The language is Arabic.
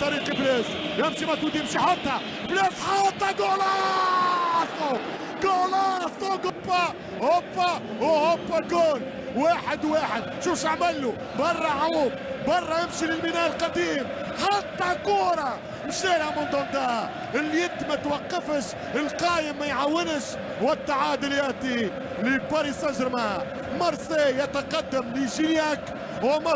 طريق بلاس يمشي ماتود يمشي حطها بلاس حطها جولاسو جولاسو هوبا هوبا وهوبا جول. واحد واحد. شوف عمل له برا عوض برا يمشي للبناء القديم. حتى كورة. مشى لها موندوندا اليد ما توقفش القايم ما يعاونش. والتعادل يأتي لباريس سان جيرمان. مارسي يتقدم لجينياك. وما